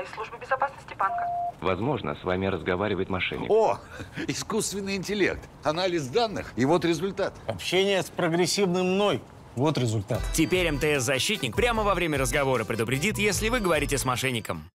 Я из службы безопасности банка. Возможно, с вами разговаривает мошенник. О, искусственный интеллект. Анализ данных, и вот результат. Общение с прогрессивным мной. Вот результат. Теперь МТС-защитник прямо во время разговора предупредит, если вы говорите с мошенником.